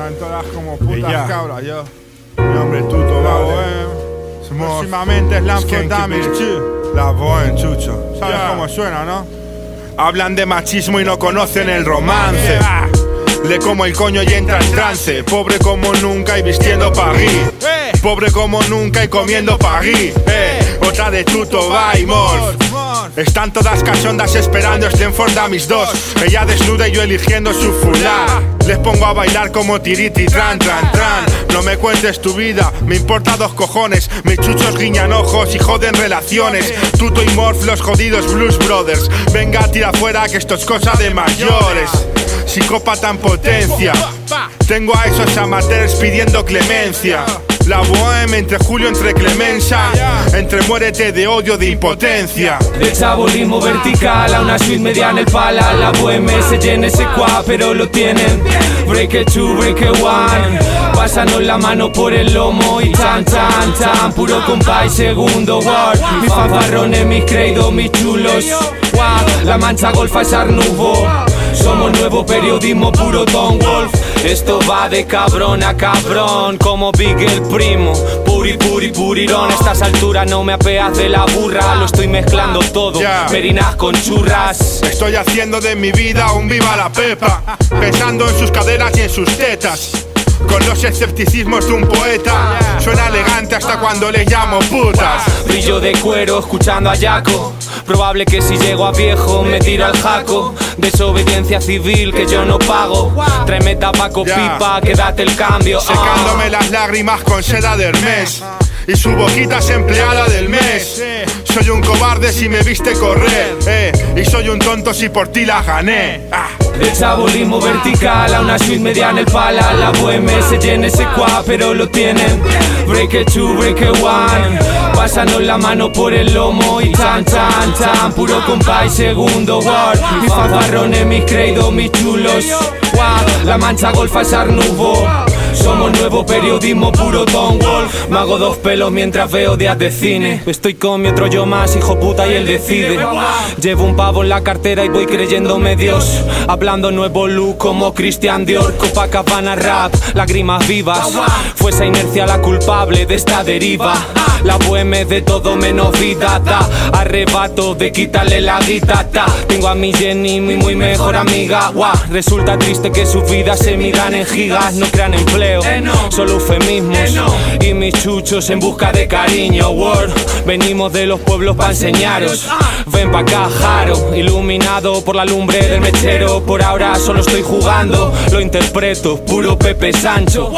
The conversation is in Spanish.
Están todas como putas Ella. cabras, yo. Mi hombre tuto, La. Bohem. Somos Próximamente Bitch. too. La Bohem, chucho. ¿Sabes Ya. cómo suena, no? Hablan de machismo y no conocen el romance. Le como el coño y entra en trance. Pobre como nunca y vistiendo París. Eh. Pobre como nunca y comiendo París. Eh. Otra de Tuto, va y Morph. Están todas cachondas esperando Stanford a mis dos. Ella desnuda y yo eligiendo su fulá. Les pongo a bailar como tiriti, tran, tran, tran. No me cuentes tu vida, me importa dos cojones. Mis chuchos guiñan ojos y joden relaciones. Tuto y Morph, los jodidos Blues Brothers. Venga, tira fuera que esto es cosa de mayores. Psicópata en potencia. Tengo a esos amateurs pidiendo clemencia. La bohème entre Julio, entre Clemenza. Entre muérete de odio, de impotencia. De chabolismo vertical a una suite mediana el pala La boheme se llena ese cuá, pero lo tienen. Break it two, break it one. Pásanos la mano por el lomo y chan, chan, chan. Puro compa y segundo word. Mis fanfarrones, mis creídos, mis chulos. La mancha golfa es arnubo somos nuevo periodismo puro Don Wolf Esto va de cabrón a cabrón Como Big el primo Puri puri purirón A estas alturas no me apeas de la burra Lo estoy mezclando todo Ya. Merinas con churras Estoy haciendo de mi vida un viva la pepa, pensando en sus caderas y en sus tetas. Con los escepticismos de un poeta, suena elegante hasta cuando le llamo putas. Brillo de cuero escuchando a Yaco Probable que si llego a viejo me tiro al jaco. Desobediencia civil que yo no pago. Tráeme tabaco pipa, quédate el cambio. Ah. Secándome las lágrimas con seda de Hermes Y su boquita es empleada del mes. Soy un cobarde si me viste correr eh, Y soy un tonto si por ti la gané. Ah. De chabolismo vertical a una suite mediana el pala La boheme se llena ese cuá, pero lo tienen. Break it two, break it one. Pásanos la mano por el lomo y chan, chan, chan. Puro compa y segundo word Mis fanfarrones, mis creídos, mis chulos. La mancha golfa es arnubo somos nuevo periodismo puro Don Wolf. Me dos pelos mientras veo días de cine. Estoy con mi otro yo más, hijo puta, y él decide. Llevo un pavo en la cartera y voy creyéndome Dios. Hablando nuevo look como Christian Dior. Copacabana rap, lágrimas vivas. Fue esa inercia la culpable de esta deriva. La boheme de todo menos vida da. Arrebato de quitarle la guitata. Tengo a mi Jenny, mi muy mejor amiga. Guau, Resulta triste que sus vidas se miran en gigas. No crean empleo, solo eufemismos. Y mis chuchos en busca de cariño. Word, venimos de los pueblos para enseñaros. Ven pa' acá, Jaro. Iluminado por la lumbre del mechero. Por ahora solo estoy jugando. Lo interpreto, puro Pepe Sancho